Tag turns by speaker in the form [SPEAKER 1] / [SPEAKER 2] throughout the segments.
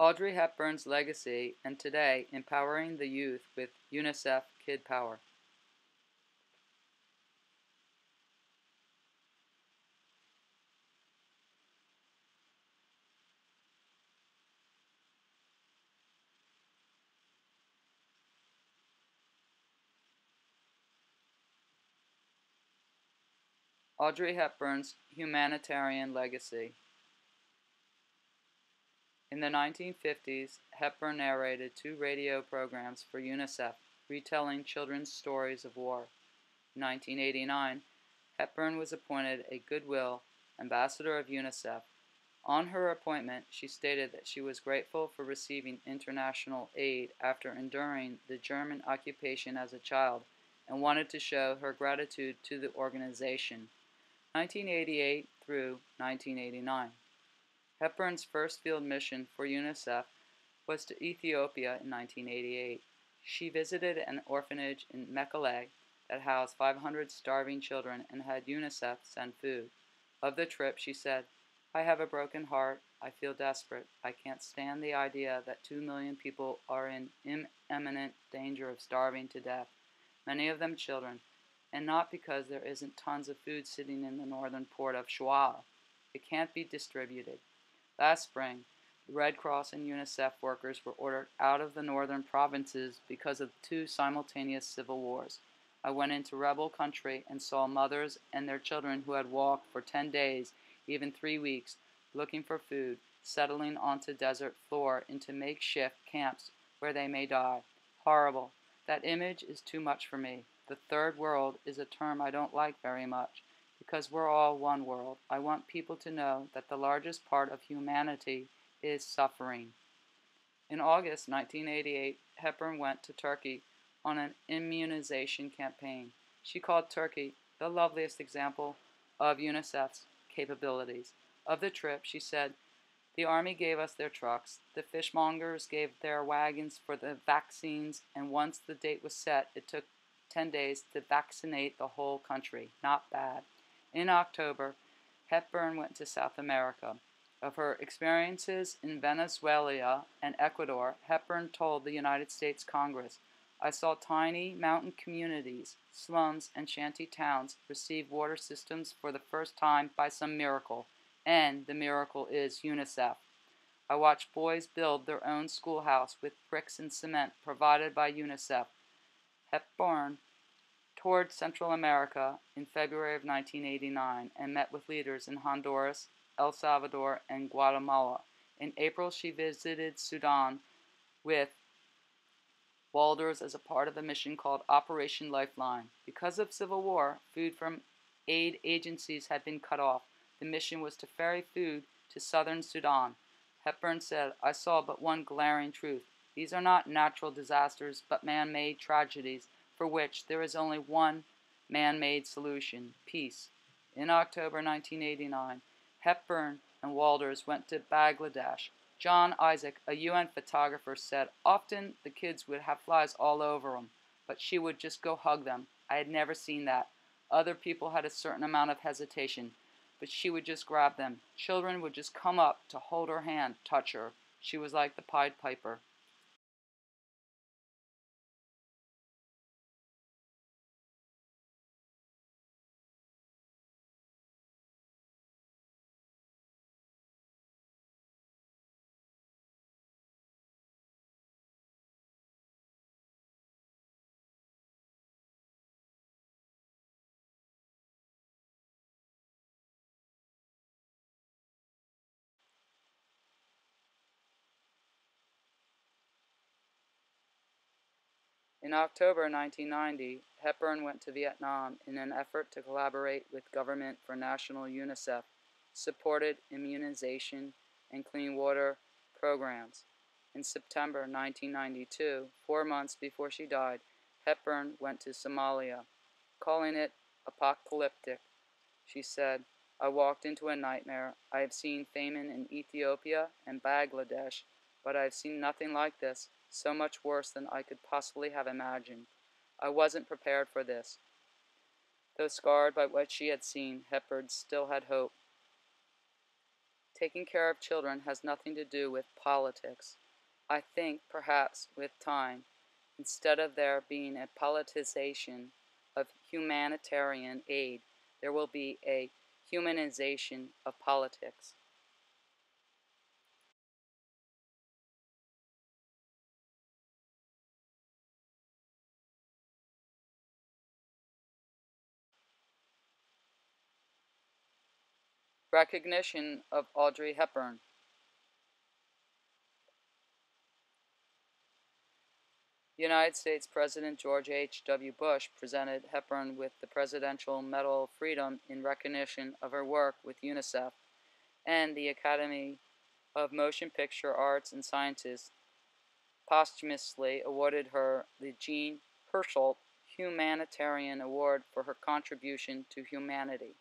[SPEAKER 1] Audrey Hepburn's legacy and today empowering the youth with UNICEF Kid Power. Audrey Hepburn's humanitarian legacy. In the 1950s, Hepburn narrated two radio programs for UNICEF retelling children's stories of war. In 1989, Hepburn was appointed a Goodwill Ambassador of UNICEF. On her appointment, she stated that she was grateful for receiving international aid after enduring the German occupation as a child and wanted to show her gratitude to the organization. 1988 through 1989. Hepburn's first field mission for UNICEF was to Ethiopia in 1988. She visited an orphanage in Mekelle that housed 500 starving children and had UNICEF send food. Of the trip, she said, I have a broken heart. I feel desperate. I can't stand the idea that 2 million people are in imminent danger of starving to death, many of them children and not because there isn't tons of food sitting in the northern port of Shoa. It can't be distributed. Last spring, the Red Cross and UNICEF workers were ordered out of the northern provinces because of two simultaneous civil wars. I went into rebel country and saw mothers and their children who had walked for 10 days, even three weeks, looking for food, settling onto desert floor into makeshift camps where they may die. Horrible. That image is too much for me. The third world is a term I don't like very much because we're all one world. I want people to know that the largest part of humanity is suffering. In August 1988, Hepburn went to Turkey on an immunization campaign. She called Turkey the loveliest example of UNICEF's capabilities. Of the trip, she said, The Army gave us their trucks, the fishmongers gave their wagons for the vaccines, and once the date was set, it took 10 days to vaccinate the whole country. Not bad. In October, Hepburn went to South America. Of her experiences in Venezuela and Ecuador, Hepburn told the United States Congress, I saw tiny mountain communities, slums, and shanty towns receive water systems for the first time by some miracle, and the miracle is UNICEF. I watched boys build their own schoolhouse with bricks and cement provided by UNICEF. Hepburn toured Central America in February of 1989 and met with leaders in Honduras, El Salvador, and Guatemala. In April, she visited Sudan with Wolders as a part of a mission called Operation Lifeline. Because of civil war, food from aid agencies had been cut off. The mission was to ferry food to southern Sudan. Hepburn said, I saw but one glaring truth. These are not natural disasters, but man made tragedies for which there is only one man made solution peace. In October 1989, Hepburn and Wolders went to Bangladesh. John Isaac, a UN photographer, said often the kids would have flies all over them, but she would just go hug them. I had never seen that. Other people had a certain amount of hesitation, but she would just grab them. Children would just come up to hold her hand, touch her. She was like the Pied Piper. In October 1990, Hepburn went to Vietnam in an effort to collaborate with Government for National UNICEF supported immunization and clean water programs. In September 1992, four months before she died, Hepburn went to Somalia. Calling it apocalyptic, she said, I walked into a nightmare. I have seen famine in Ethiopia and Bangladesh, but I have seen nothing like this so much worse than I could possibly have imagined. I wasn't prepared for this. Though scarred by what she had seen, Hepburn still had hope. taking care of children has nothing to do with politics. I think perhaps with time, instead of there being a politicization of humanitarian aid, there will be a humanization of politics. Recognition of Audrey Hepburn. United States President George H.W. Bush presented Hepburn with the Presidential Medal of Freedom in recognition of her work with UNICEF, and the Academy of Motion Picture Arts and Sciences posthumously awarded her the Jean Hersholt Humanitarian Award for her contribution to humanity.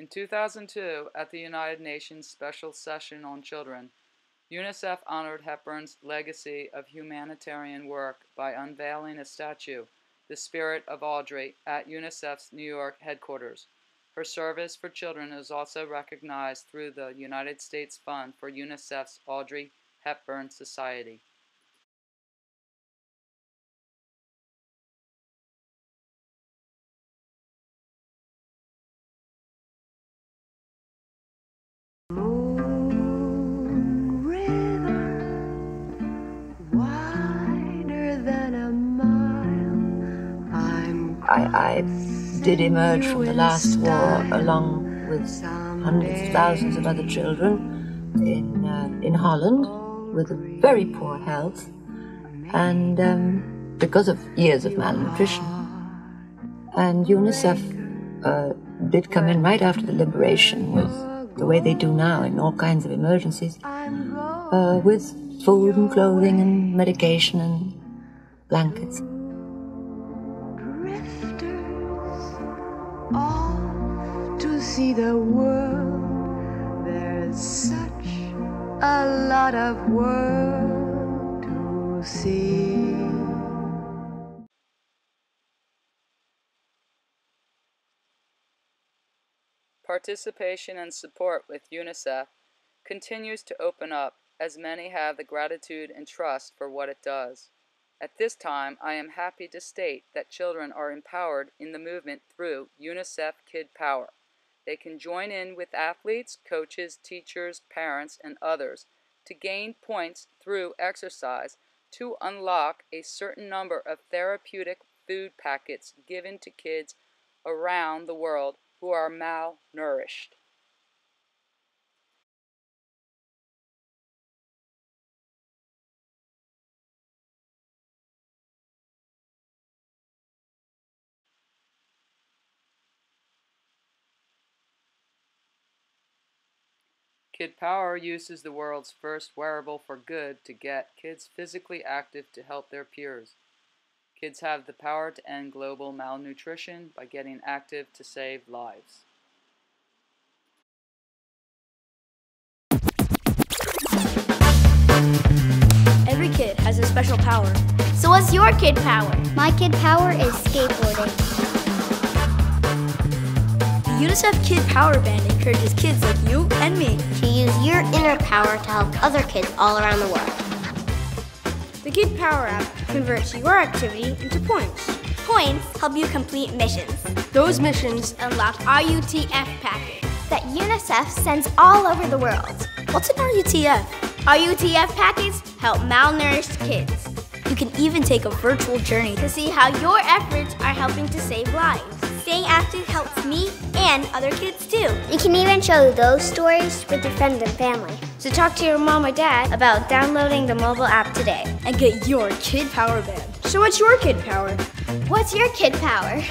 [SPEAKER 1] In 2002, at the United Nations Special Session on Children, UNICEF honored Hepburn's legacy of humanitarian work by unveiling a statue, The Spirit of Audrey, at UNICEF's New York headquarters. Her service for children is also recognized through the United States Fund for UNICEF's Audrey Hepburn Society.
[SPEAKER 2] I, I did emerge from the last war along with hundreds of thousands of other children in, uh, in Holland with very poor health and um, because of years of malnutrition. And UNICEF uh, did come in right after the liberation with the way they do now in all kinds of emergencies uh, with food and clothing and medication and blankets.
[SPEAKER 3] See the world. There's such a lot of world to see.
[SPEAKER 1] Participation and support with UNICEF continues to open up as many have the gratitude and trust for what it does. At this time, I am happy to state that children are empowered in the movement through UNICEF Kid Power. They can join in with athletes, coaches, teachers, parents, and others to gain points through exercise to unlock a certain number of therapeutic food packets given to kids around the world who are malnourished. Kid Power uses the world's first wearable for good to get kids physically active to help their peers. Kids have the power to end global malnutrition by getting active to save lives.
[SPEAKER 4] Every kid has a special power.
[SPEAKER 5] So what's your kid power?
[SPEAKER 6] My kid power is skateboarding.
[SPEAKER 4] UNICEF Kid Power Band encourages kids like you and me
[SPEAKER 6] to use your inner power to help other kids all around the world.
[SPEAKER 4] The Kid Power app converts your activity into points.
[SPEAKER 5] Points help you complete missions.
[SPEAKER 4] Those missions unlock RUTF packets
[SPEAKER 5] that UNICEF sends all over the world.
[SPEAKER 4] What's an RUTF?
[SPEAKER 5] RUTF packets help malnourished kids.
[SPEAKER 4] You can even take a virtual journey
[SPEAKER 5] to see how your efforts are helping to save lives. Staying active helps me and other kids too.
[SPEAKER 6] You can even show those stories with your friends and family.
[SPEAKER 5] So talk to your mom or dad about downloading the mobile app today
[SPEAKER 4] and get your Kid Power Band. So what's your Kid Power?
[SPEAKER 5] What's your Kid Power?